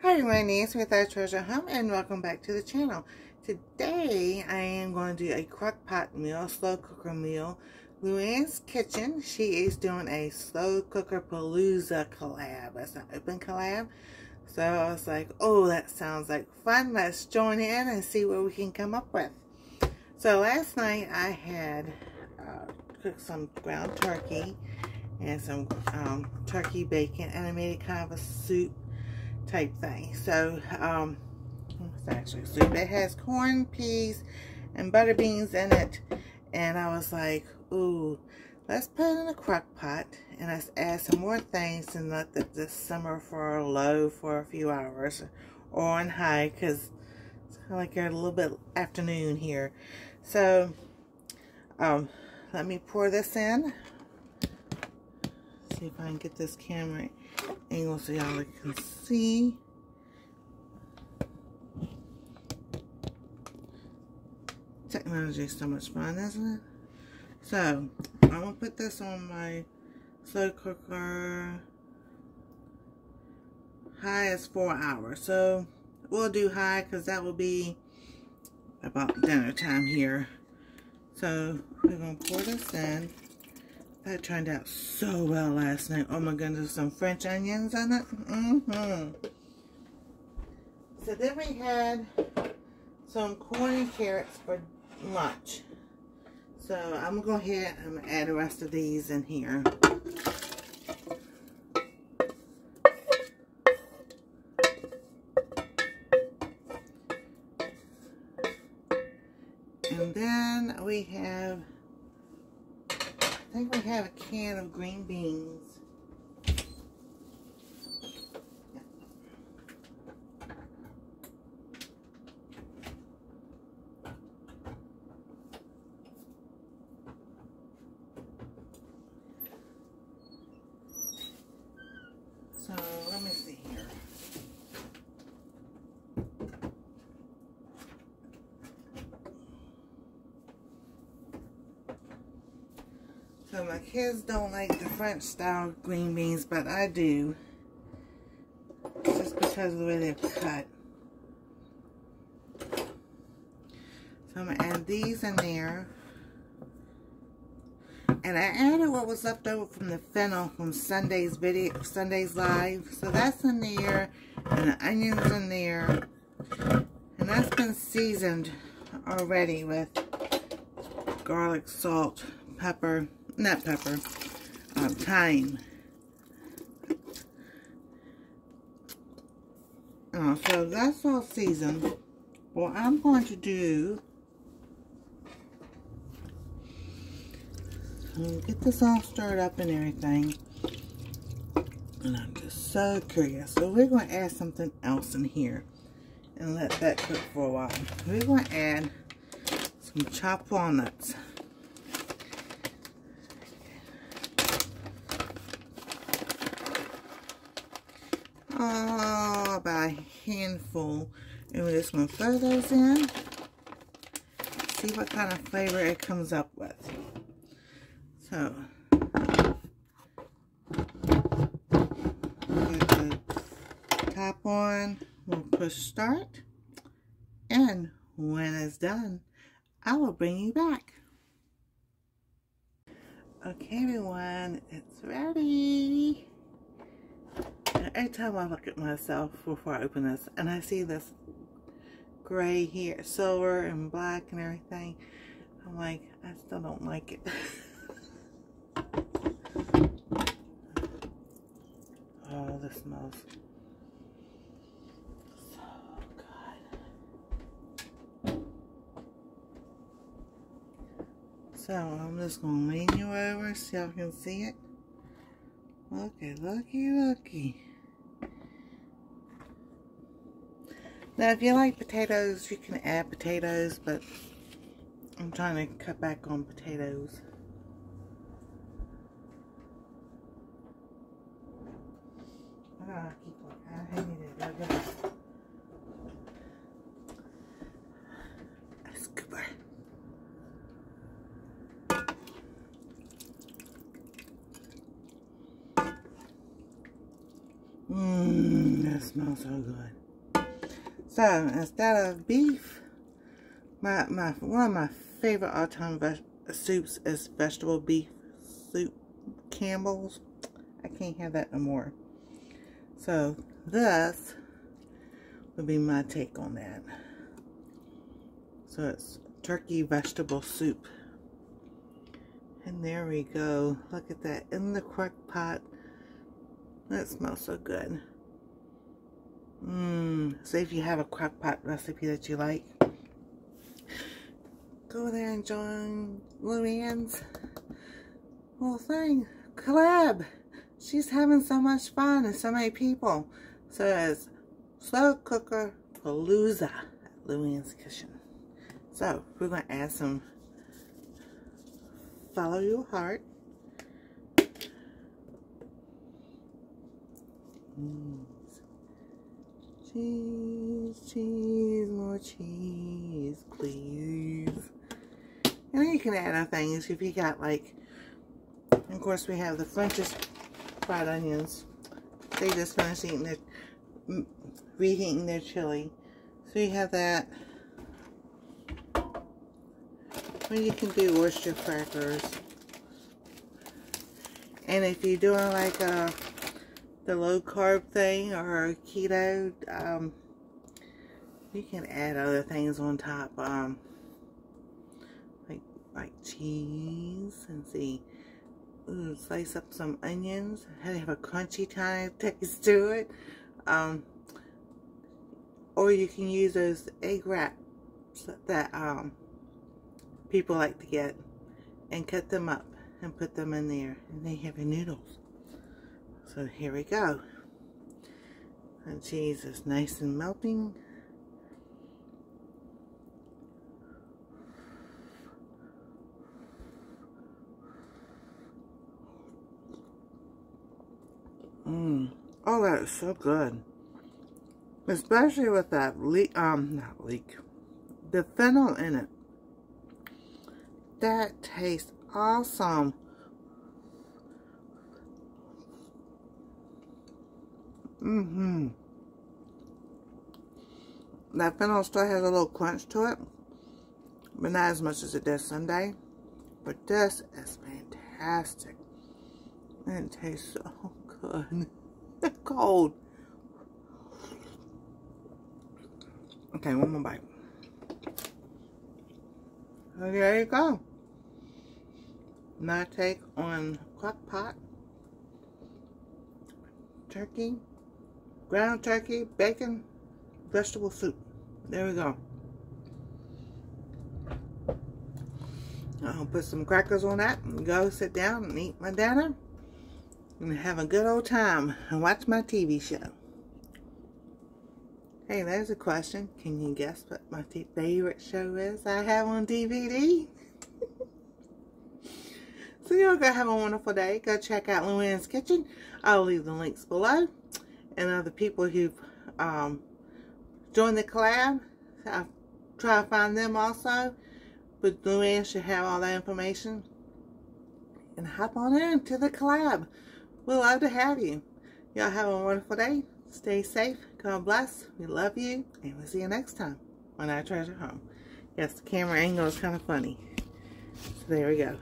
Hi, name is with our treasure home and welcome back to the channel. Today I am going to do a crock pot meal, slow cooker meal. LouAnn's Kitchen, she is doing a slow cooker palooza collab. It's an open collab. So I was like, oh, that sounds like fun. Let's join in and see what we can come up with. So last night I had uh, cooked some ground turkey and some um, turkey bacon and I made kind of a soup type thing. So, um, it's actually soup. It has corn, peas, and butter beans in it. And I was like, ooh, let's put it in a crock pot and let's add some more things and let the, this simmer for a low for a few hours or on high because it's kind of like a little bit afternoon here. So, um, let me pour this in. See if I can get this camera angle so y'all can see. Technology is so much fun, isn't it? So, I'm going to put this on my slow cooker. High is four hours. So, we'll do high because that will be about dinner time here. So, we're going to pour this in. That turned out so well last night. Oh my goodness, some French onions on it. Mm-hmm. So then we had some corn and carrots for lunch. So I'm going to go ahead and add the rest of these in here. And then we have think we have a can of green beans. So, let me see here. My kids don't like the French style green beans, but I do. Just because of the way they're cut. So I'm going to add these in there. And I added what was left over from the fennel from Sunday's video, Sunday's live. So that's in there. And the onions in there. And that's been seasoned already with garlic, salt, pepper, not pepper, um, thyme. Uh, so that's all seasoned. What I'm going to do, get this all stirred up and everything. And I'm just so curious. So we're going to add something else in here and let that cook for a while. We're going to add some chopped walnuts. Oh, about a handful. And we're just going to throw those in. See what kind of flavor it comes up with. So, put the top on. We'll push start. And when it's done, I will bring you back. Okay, everyone, it's ready every time I look at myself before I open this and I see this gray here, silver and black and everything, I'm like, I still don't like it. oh, this smells so good. So I'm just going to lean you over so y'all can see it. Looky, looky, looky. Now, if you like potatoes, you can add potatoes, but I'm trying to cut back on potatoes. Ah, keep I hate it. A scooper. Mmm. It smells so good. So, instead of beef, my, my one of my favorite all-time soups is vegetable beef soup. Campbell's. I can't have that no more. So, this would be my take on that. So, it's turkey vegetable soup. And there we go. Look at that in the crock pot. That smells so good. Mmm. So if you have a crock pot recipe that you like, go there and join LouAnn's little thing. Collab. She's having so much fun and so many people. So it's Slow Cooker Palooza at LouAnn's Kitchen. So we're going to add some Follow Your Heart. Mm. Cheese, cheese, more cheese, please. And then you can add other things if you got like, of course we have the French's fried onions. They just finished eating their, reheating their chili. So you have that. Or you can do oyster crackers. And if you're doing like a the low carb thing or keto, um, you can add other things on top. Um, like like cheese and see. Ooh, slice up some onions. They have a crunchy kind of taste to it. Um, or you can use those egg wraps that um, people like to get and cut them up and put them in there and they have your noodles so here we go the cheese is nice and melting Mmm. Oh, that is so good. Especially with that leek, um, not leek, the fennel in it. That tastes awesome. Mm-hmm. That fennel still has a little crunch to it, but not as much as it does Sunday. But this is fantastic. And it tastes so good. Cold. Okay, one more bite. So there you go my take on crock pot turkey, ground turkey, bacon, vegetable soup. There we go. I'll put some crackers on that and go sit down and eat my dinner and have a good old time and watch my TV show. Hey, there's a question. Can you guess what my favorite show is I have on DVD? So y'all go have a wonderful day. Go check out LouAnn's Kitchen. I'll leave the links below. And other people who've um, joined the collab, I'll try to find them also. But LouAnn should have all that information. And hop on in to the collab. We'd love to have you. Y'all have a wonderful day. Stay safe. God bless. We love you. And we'll see you next time on Our Treasure Home. Yes, the camera angle is kind of funny. So there we go.